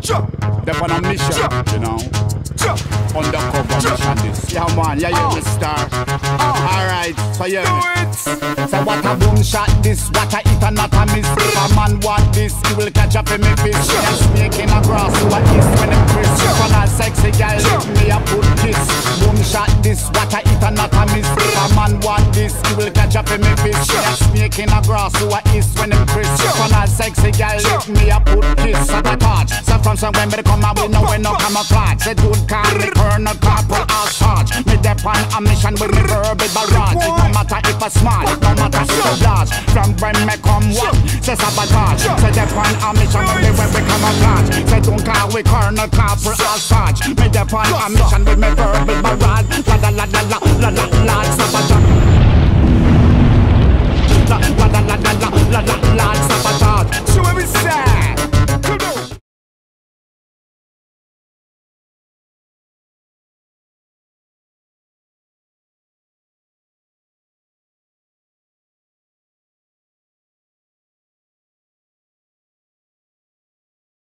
They're on a mission, you know. Undercover mission this. Yeah man, yeah you ah. the star. Ah. Alright, so yeah. So what a boom shot this, what a hit and not a miss. If a man want this, he will catch up in me fist. Yeah, snake in a grass, what is when them crisp. For a sexy girl, let me a put kiss. Boom shot this, what a hit and not a miss. If a man want this, he will catch up in me fist. Yeah, snake in a grass, what is when them crisp. For a sexy girl, let me a put so somewhere me come and we know we no camouflage. Say dude call me Colonel Corporal or Sarge. Me dep on a mission with me verbal barrage. It no matter if small, it no matter if a large. From when me come what? Say sabotage. Say dep on a mission with me when we camouflage. Say don't call we Colonel Corporal or Sarge. Me dep on a mission with me verbal barrage. La la la la la la la la